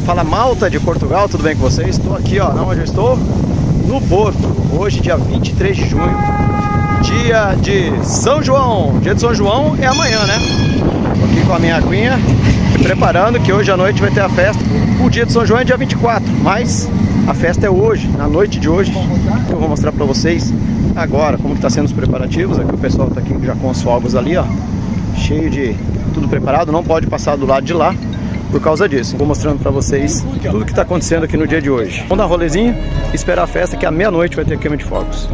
fala Malta de Portugal, tudo bem com vocês? Estou aqui, ó, onde eu estou? No Porto, hoje dia 23 de junho, dia de São João. Dia de São João é amanhã, né? Tô aqui com a minha aguinha, preparando que hoje à noite vai ter a festa. O dia de São João é dia 24, mas a festa é hoje, na noite de hoje. Eu vou mostrar pra vocês agora como está sendo os preparativos. Aqui o pessoal tá aqui já com os fogos ali, ó, cheio de tudo preparado, não pode passar do lado de lá por causa disso. Vou mostrando para vocês tudo que está acontecendo aqui no dia de hoje. Vamos dar um rolezinho e esperar a festa que à meia-noite vai ter queima de fogos.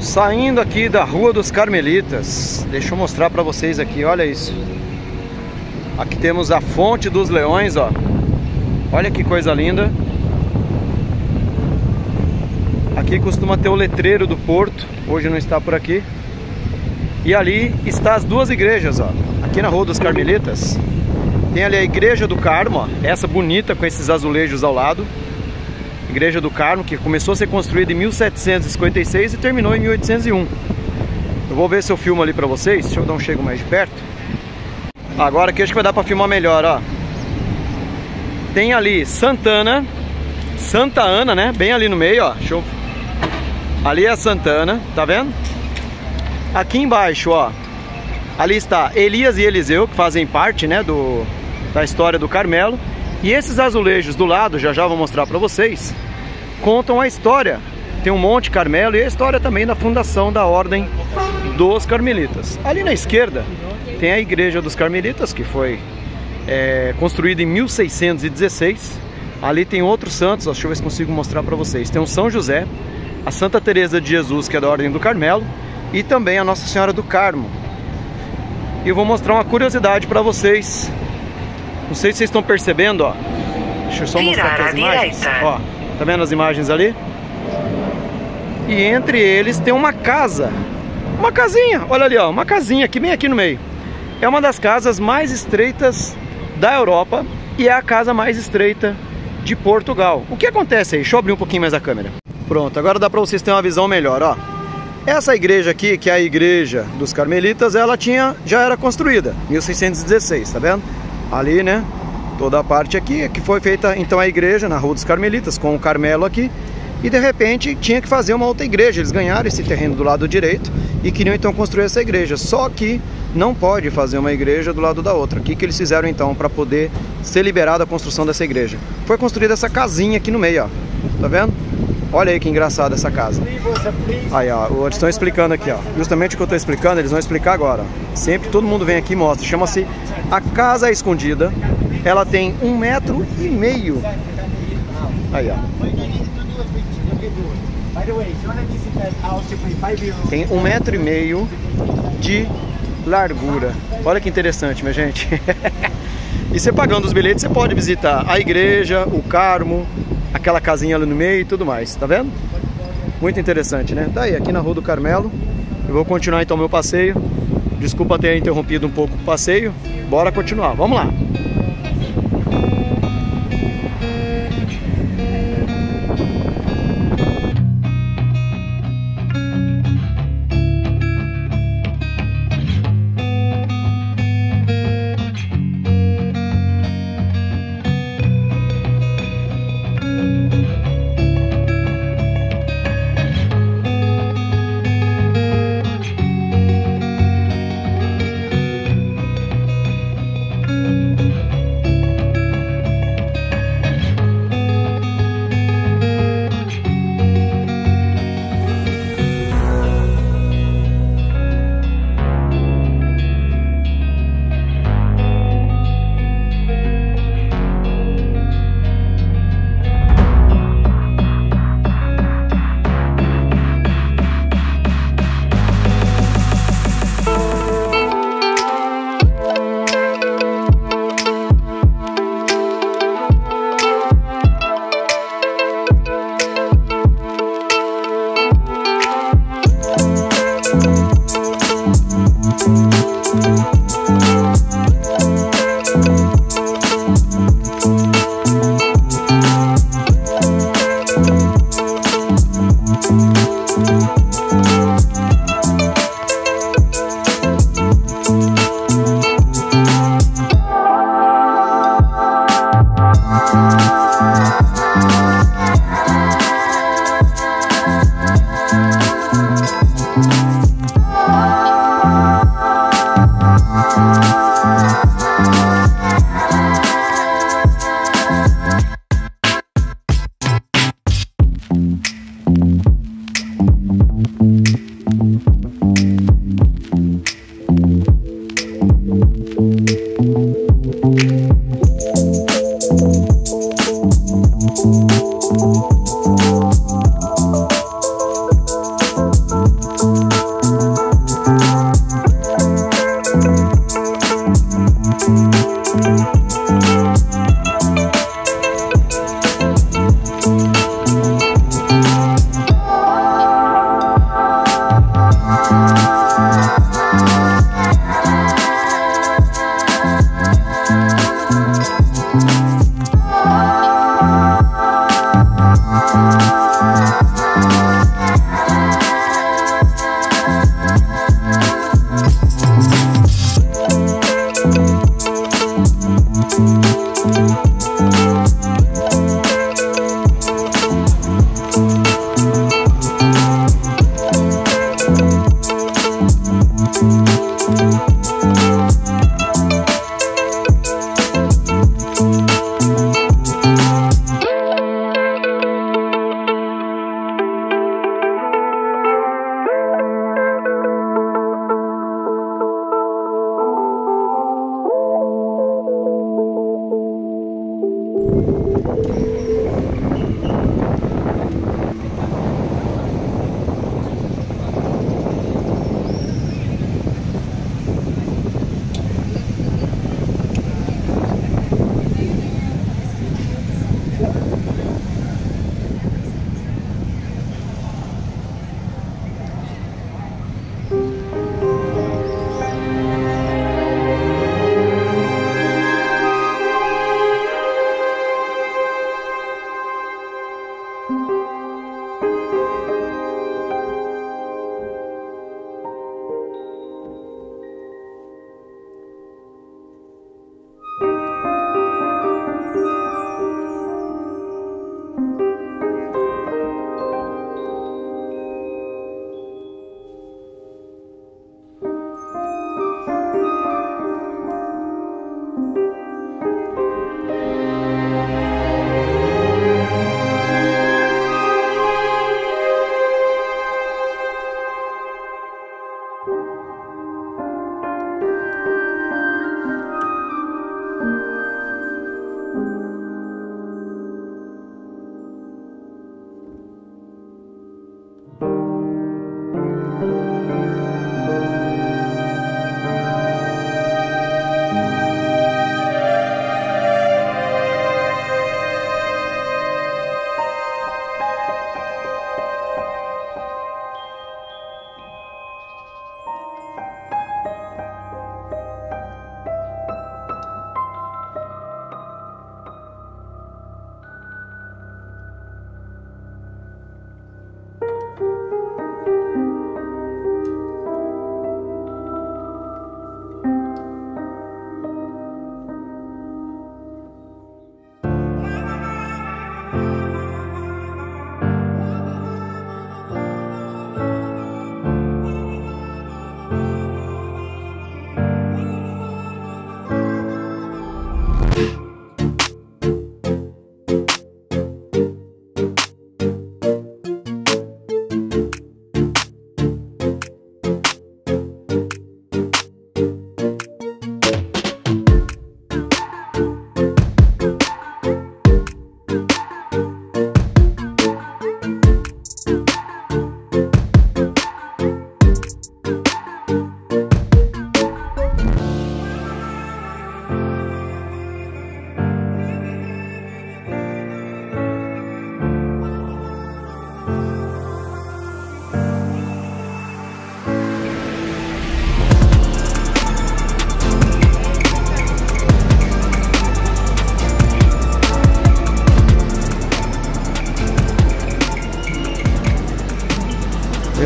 Saindo aqui da Rua dos Carmelitas. Deixa eu mostrar pra vocês aqui, olha isso. Aqui temos a Fonte dos Leões, ó. Olha que coisa linda. Aqui costuma ter o letreiro do porto Hoje não está por aqui. E ali está as duas igrejas, ó. Aqui na Rua dos Carmelitas, tem ali a Igreja do Carmo, ó, essa bonita com esses azulejos ao lado. Igreja do Carmo, que começou a ser construída em 1756 e terminou em 1801. Eu vou ver se eu filmo ali pra vocês, deixa eu dar um chego mais de perto. Agora aqui acho que vai dar pra filmar melhor, ó. Tem ali Santana, Santa Ana, né? Bem ali no meio, ó. Deixa eu... Ali é Santana, tá vendo? Aqui embaixo, ó. Ali está Elias e Eliseu, que fazem parte, né, do, da história do Carmelo. E esses azulejos do lado, já já vou mostrar para vocês, contam a história. Tem um monte Carmelo e a história também da fundação da Ordem dos Carmelitas. Ali na esquerda tem a Igreja dos Carmelitas, que foi é, construída em 1616. Ali tem outros santos, deixa eu ver se consigo mostrar para vocês. Tem o São José, a Santa Teresa de Jesus, que é da Ordem do Carmelo, e também a Nossa Senhora do Carmo. E eu vou mostrar uma curiosidade para vocês. Não sei se vocês estão percebendo, ó. Deixa eu só mostrar aqui as imagens. Ó, tá vendo as imagens ali? E entre eles tem uma casa. Uma casinha, olha ali, ó, uma casinha aqui bem aqui no meio. É uma das casas mais estreitas da Europa e é a casa mais estreita de Portugal. O que acontece aí? Deixa eu abrir um pouquinho mais a câmera. Pronto, agora dá para vocês terem uma visão melhor, ó. Essa igreja aqui, que é a igreja dos carmelitas, ela tinha já era construída, 1616, tá vendo? Ali, né? Toda a parte aqui, que foi feita então a igreja na Rua dos Carmelitas, com o Carmelo aqui. E de repente tinha que fazer uma outra igreja. Eles ganharam esse terreno do lado direito e queriam então construir essa igreja. Só que não pode fazer uma igreja do lado da outra. O que, que eles fizeram então para poder ser liberada a construção dessa igreja? Foi construída essa casinha aqui no meio, ó. Tá vendo? Olha aí que engraçada essa casa. Aí, ó, eles estão explicando aqui, ó. Justamente o que eu estou explicando, eles vão explicar agora. Sempre todo mundo vem aqui e mostra. Chama-se a Casa Escondida. Ela tem um metro e meio. Aí, ó. Tem um metro e meio de largura. Olha que interessante, minha gente. e você pagando os bilhetes, você pode visitar a igreja, o Carmo, aquela casinha ali no meio e tudo mais, tá vendo? Muito interessante, né? Tá aí, aqui na Rua do Carmelo. Eu vou continuar então meu passeio. Desculpa ter interrompido um pouco o passeio. Bora continuar, vamos lá.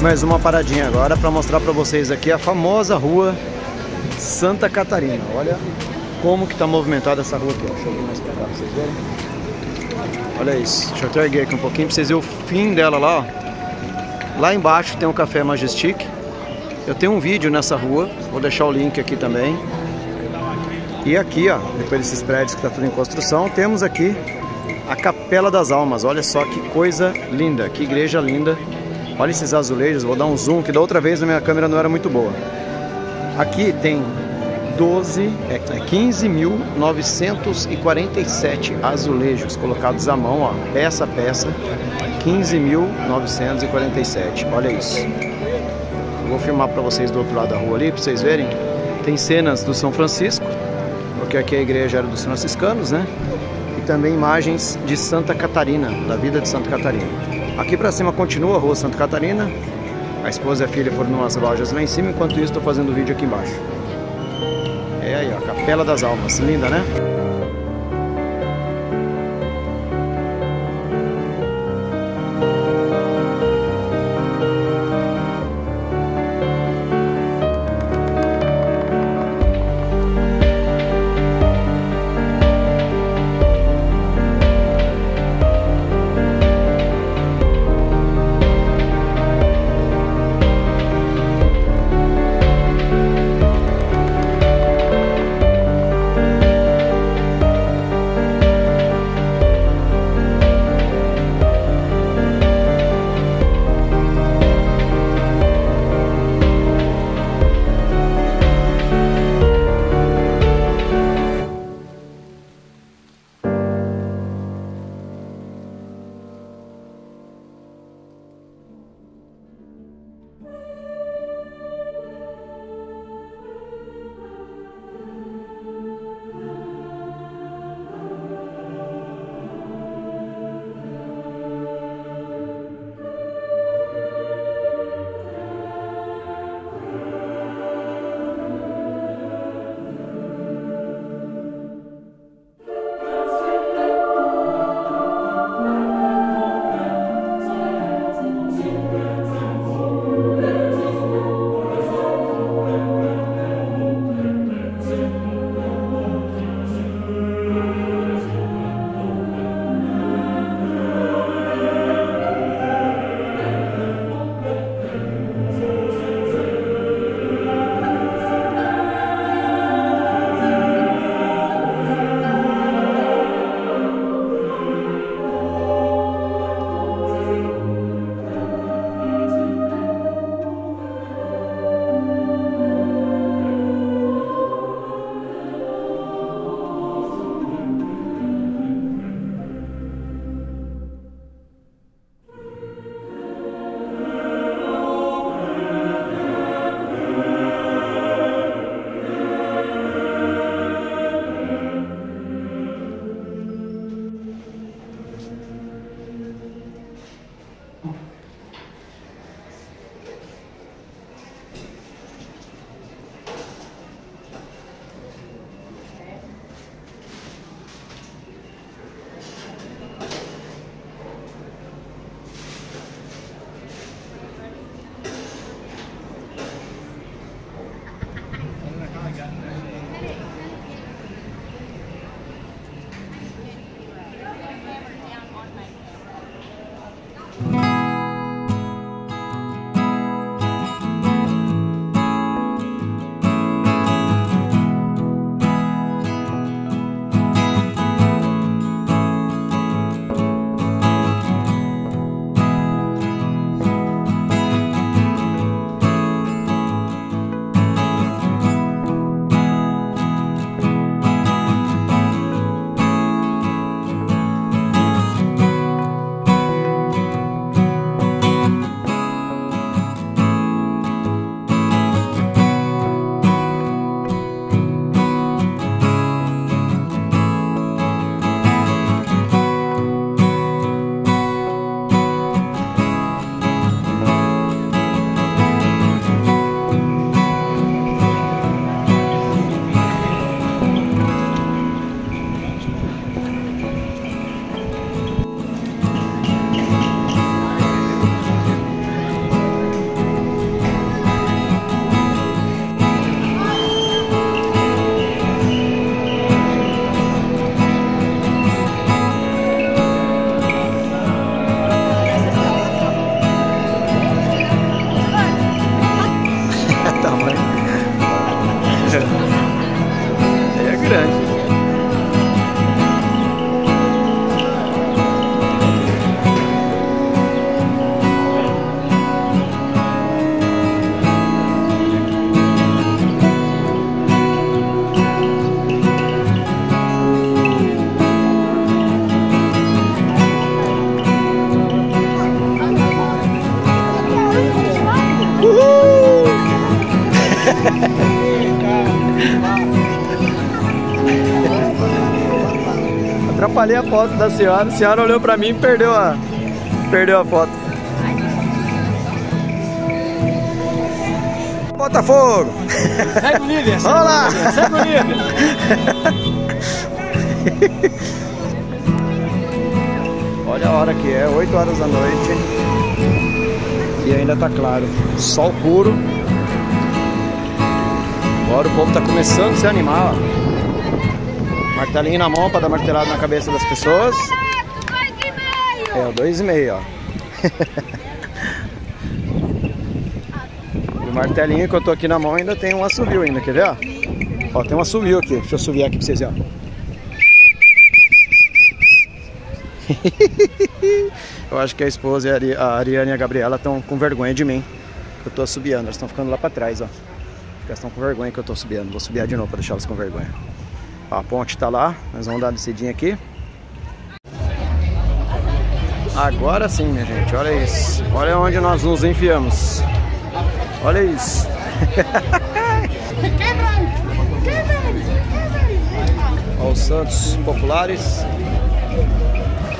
Mais uma paradinha agora para mostrar para vocês aqui a famosa rua Santa Catarina. Olha como que tá movimentada essa rua aqui. Deixa eu vir mais pra cá pra vocês verem. Olha isso. Deixa eu até erguer aqui um pouquinho para vocês verem o fim dela lá. Ó. Lá embaixo tem o Café Majestic. Eu tenho um vídeo nessa rua. Vou deixar o link aqui também. E aqui, ó, depois desses prédios que tá tudo em construção, temos aqui a Capela das Almas. Olha só que coisa linda, que igreja linda. Olha esses azulejos, vou dar um zoom, que da outra vez a minha câmera não era muito boa. Aqui tem 12, é 15.947 é azulejos colocados à mão, ó, peça a peça. 15.947, olha isso. vou filmar para vocês do outro lado da rua ali, para vocês verem. Tem cenas do São Francisco, porque aqui a igreja era dos franciscanos, né? E também imagens de Santa Catarina, da vida de Santa Catarina. Aqui para cima continua a rua Santa Catarina. A esposa e a filha foram numas lojas lá em cima, enquanto isso estou fazendo vídeo aqui embaixo. É aí, ó, Capela das Almas. Linda, né? Atrapalhei a foto da senhora. A senhora olhou pra mim e perdeu a, perdeu a foto. Botafogo! Segue o líder! Vamos lá! Segue o líder! Olha a hora que é, 8 horas da noite. E ainda tá claro. Sol puro. Agora o povo tá começando a se animar, ó. Martelinho na mão pra dar martelada na cabeça das pessoas. É, o dois e meio, ó. e o martelinho que eu tô aqui na mão ainda tem um assovio ainda, quer ver, ó? Ó, tem um assovio aqui. Deixa eu assoviar aqui pra vocês ó. eu acho que a esposa e a, a Ariane e a Gabriela estão com vergonha de mim. Que eu tô subiando, elas estão ficando lá pra trás, ó. Elas estão com vergonha que eu tô subindo. Vou subir de novo pra deixar elas com vergonha. A ponte tá lá, nós vamos dar uma descidinha aqui. Agora sim, minha gente, olha isso. Olha onde nós nos enfiamos. Olha isso. Olha os Santos Populares.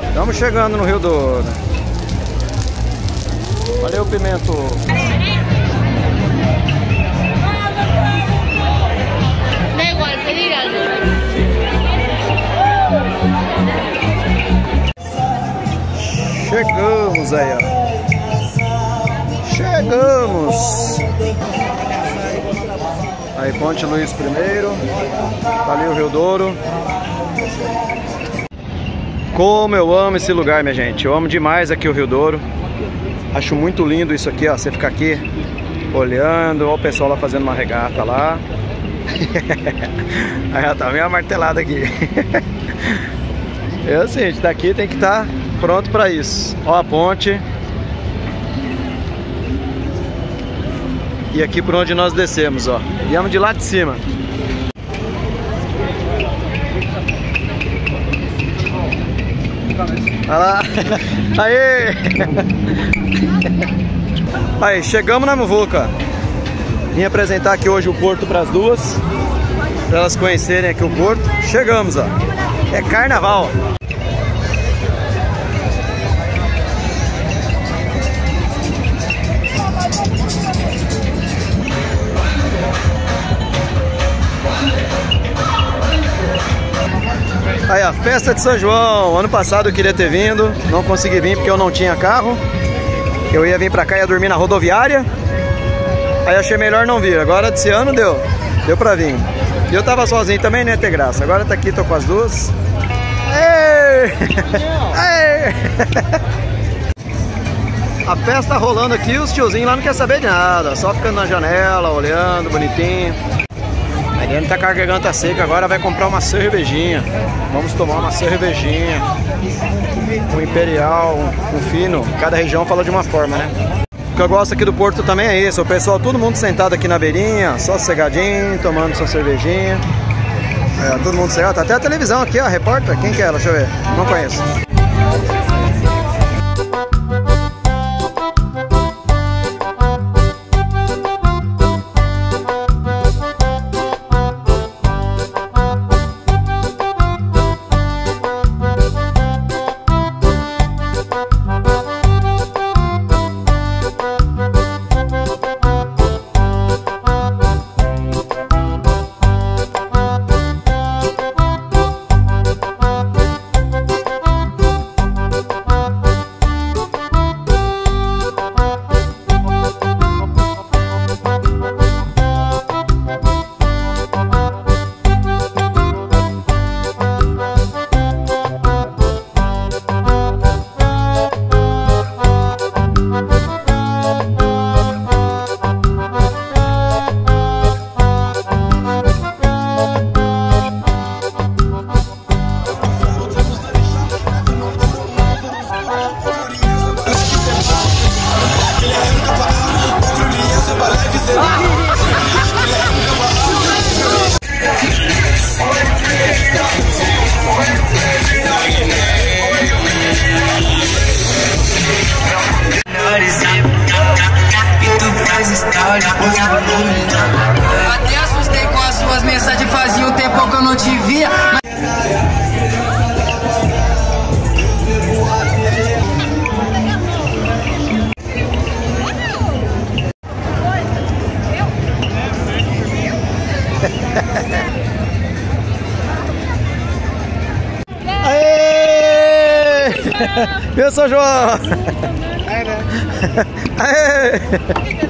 Estamos chegando no Rio Douro. Valeu, Pimento. Chegamos aí, ó. Chegamos. Aí, Ponte Luiz primeiro. Tá ali o Rio Douro. Como eu amo esse lugar, minha gente. Eu amo demais aqui o Rio Douro. Acho muito lindo isso aqui, ó. Você ficar aqui olhando. Olha o pessoal lá fazendo uma regata lá. Aí já tá meio martelada aqui. É assim, a gente daqui tem que estar pronto para isso. Ó a ponte. E aqui por onde nós descemos, ó. Viemos de lá de cima. Olha lá. Aê! Aí, chegamos na Muvuca. Vim apresentar aqui hoje o porto para as duas. Para elas conhecerem aqui o porto. Chegamos, ó. É carnaval. A festa de São João. Ano passado eu queria ter vindo, não consegui vir porque eu não tinha carro. Eu ia vir pra cá e ia dormir na rodoviária. Aí achei melhor não vir. Agora desse ano deu. Deu pra vir. E eu tava sozinho também, não ia ter graça. Agora tá aqui, tô com as duas. Ei! Ei! A festa rolando aqui, os tiozinhos lá não quer saber de nada. Só ficando na janela, olhando, bonitinho. Eliane tá com a garganta seca, agora vai comprar uma cervejinha. Vamos tomar uma cervejinha. Um imperial, um, fino. Cada região fala de uma forma, né? O que eu gosto aqui do Porto também é isso. O pessoal, todo mundo sentado aqui na beirinha, só sossegadinho, tomando sua cervejinha. É, todo mundo sossegado. Tá até a televisão aqui, ó, repórter. Quem que é ela? Deixa eu ver. Não conheço. Viu, São João? É,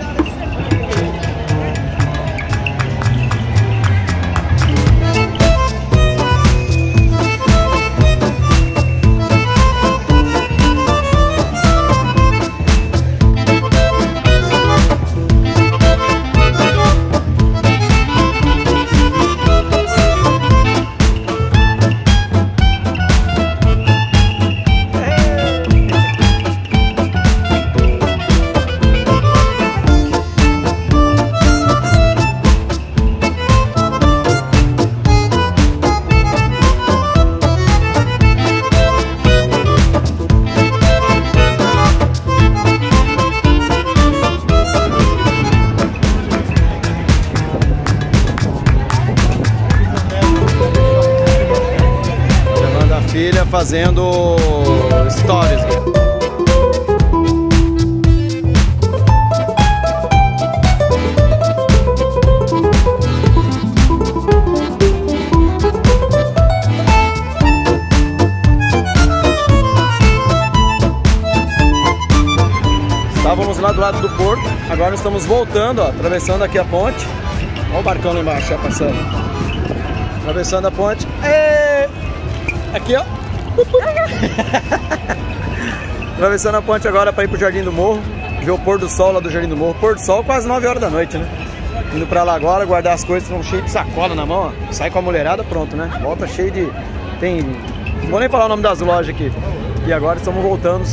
Aê! Levando a filha fazendo stories. Estávamos lá do lado do porto, agora estamos voltando, ó, atravessando aqui a ponte. Olha o barcão lá embaixo já passando. Atravessando a ponte. Ê! Aqui, ó. Atravessando a ponte agora para ir pro Jardim do Morro, ver o pôr do sol lá do Jardim do Morro. Pôr do sol quase 9 horas da noite, né? Indo pra lá agora, guardar as coisas, estão cheio de sacola na mão, ó. Sai com a mulherada, pronto, né? Volta cheio de. Tem. Não vou nem falar o nome das lojas aqui. E agora estamos voltando,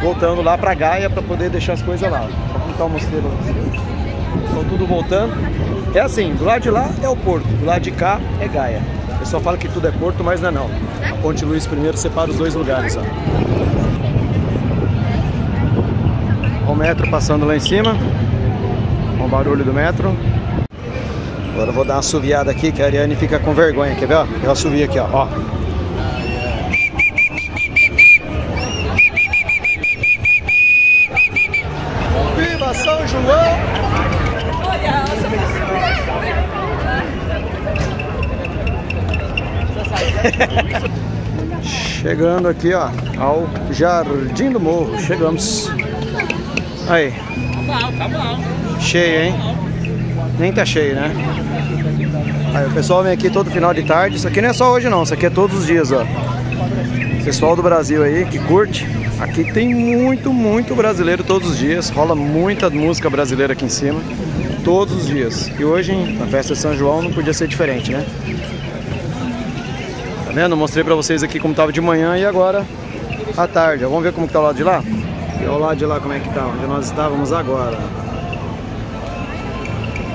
voltando lá pra Gaia para poder deixar as coisas lá. Pra pintar o mosteiro. Estão tudo voltando. É assim, do lado de lá é o porto, do lado de cá é Gaia. Pessoal fala que tudo é porto, mas não é não. A Ponte Luiz primeiro separa os dois lugares. Ó o metro passando lá em cima. Ó o barulho do metro. Agora eu vou dar uma assoviada aqui, que a Ariane fica com vergonha. Quer ver? ó? Eu assovio aqui, ó. ó. Chegando aqui, ó, ao Jardim do Morro. Chegamos. Aí. Cheio, hein? Nem tá cheio, né? Aí, o pessoal vem aqui todo final de tarde. Isso aqui não é só hoje, não. Isso aqui é todos os dias, ó. Pessoal do Brasil aí que curte. Aqui tem muito, muito brasileiro todos os dias. Rola muita música brasileira aqui em cima. Todos os dias. E hoje, na festa de São João, não podia ser diferente, né? Vendo? Mostrei pra vocês aqui como tava de manhã e agora à tarde. Vamos ver como que tá o lado de lá? E o lado de lá como é que tá, onde nós estávamos agora.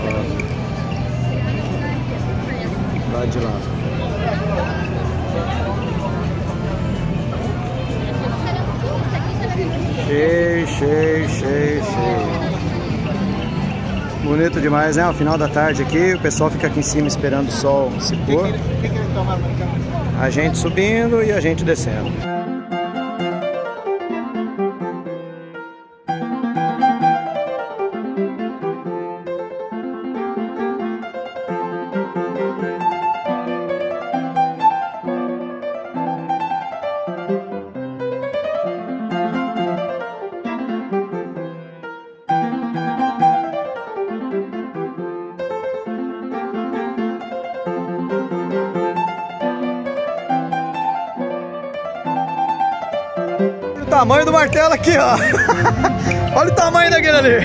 Ó. Lado de lá. Cheio, cheio, cheio, cheio. Bonito demais, né? Ao final da tarde aqui, o pessoal fica aqui em cima esperando o sol se pôr. A gente subindo e a gente descendo. Tamanho do martelo aqui, ó. Olha o tamanho daquele ali.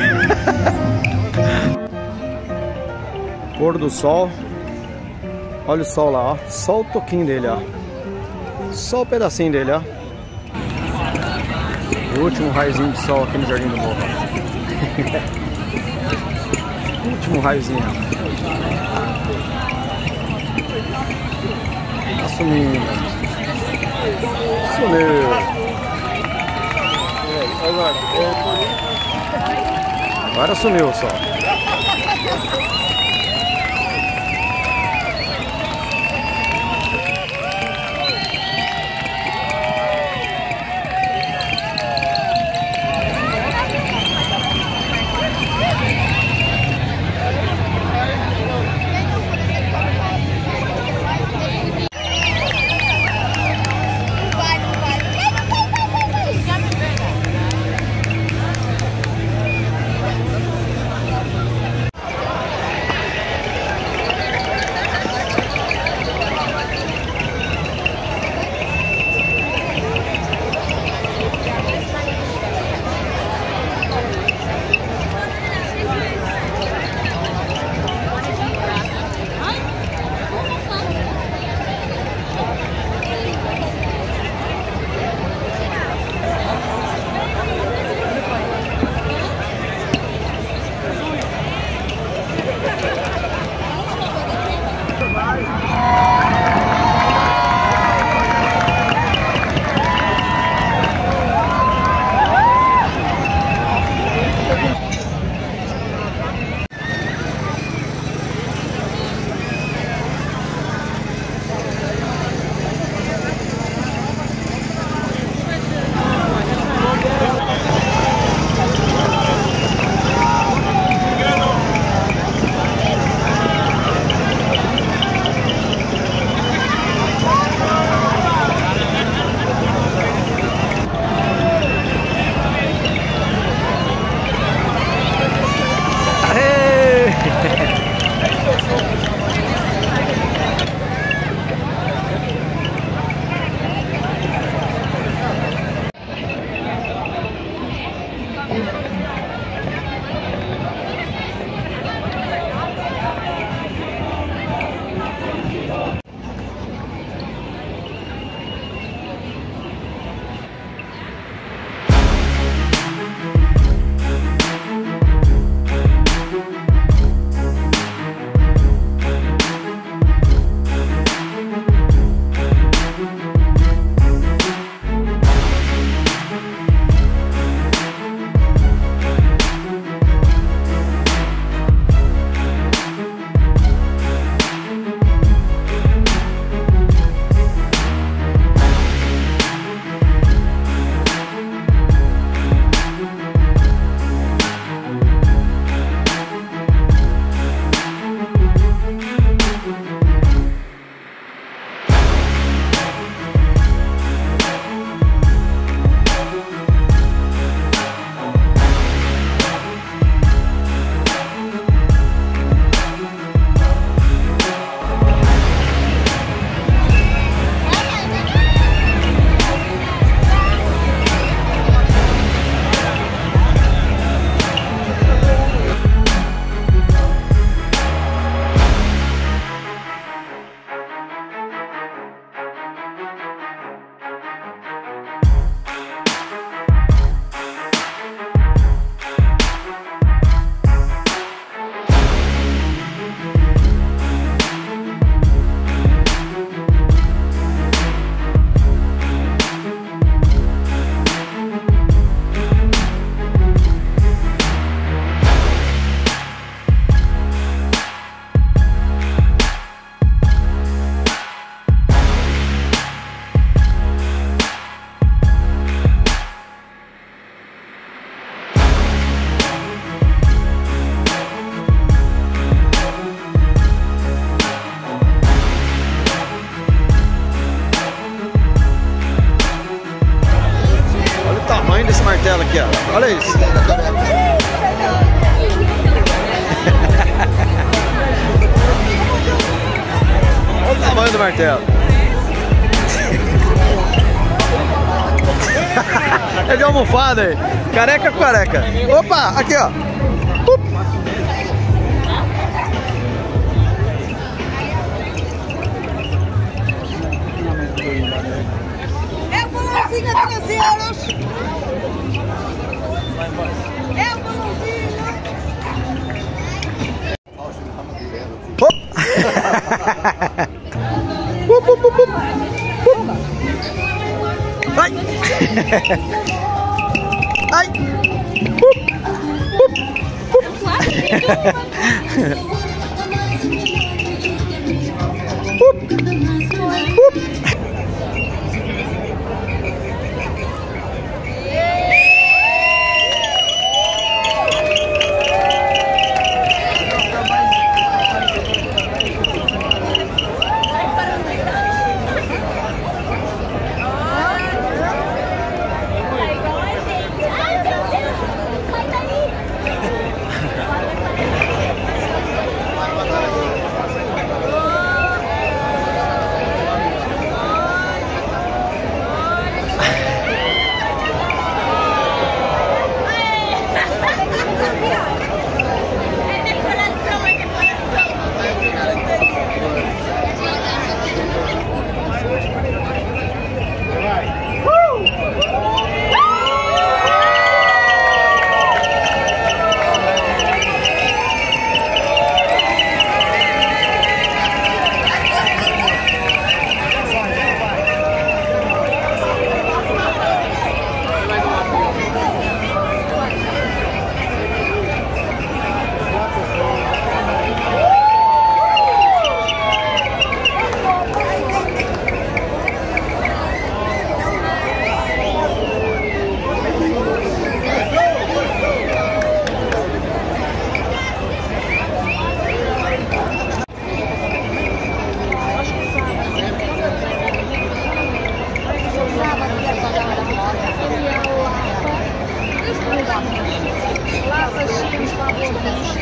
Pôr do sol. Olha o sol lá, ó. Só o toquinho dele, ó. Só o pedacinho dele, ó. O último raiozinho de sol aqui no Jardim do Morro. último raiozinho. Tá sumindo. Sumiu. Agora. Sumiu o Careca. Opa, aqui ó. Лаза Шимба Богдан.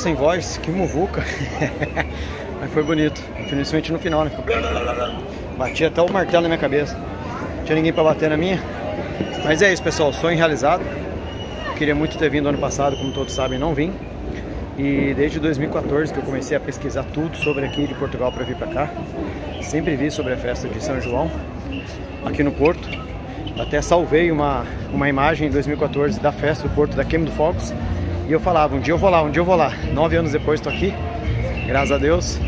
Sem voz, que muvuca. Mas foi bonito, principalmente no final, né? Bati até o martelo na minha cabeça. Não tinha ninguém pra bater na minha. Mas é isso, pessoal, sonho realizado. Queria muito ter vindo ano passado, como todos sabem, não vim. E desde 2014 que eu comecei a pesquisar tudo sobre aqui de Portugal para vir para cá. Sempre vi sobre a festa de São João aqui no Porto. Até salvei uma, uma imagem em 2014 da festa do Porto da Queima do Fogos. E eu falava, um dia eu vou lá, um dia eu vou lá. Nove anos depois estou aqui, graças a Deus,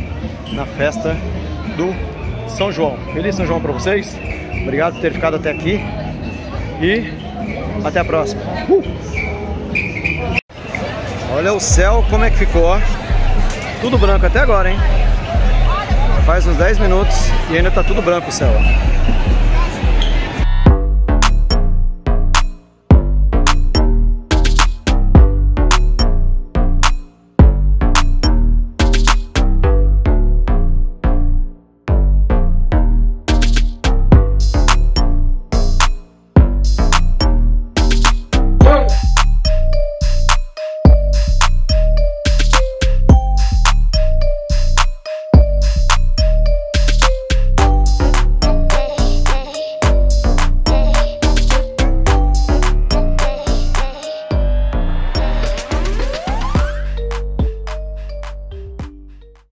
na festa do São João. Feliz São João para vocês. Obrigado por ter ficado até aqui. E até a próxima. Uh! Olha o céu como é que ficou. Tudo branco até agora, hein? Faz uns 10 minutos e ainda tá tudo branco o céu, ó.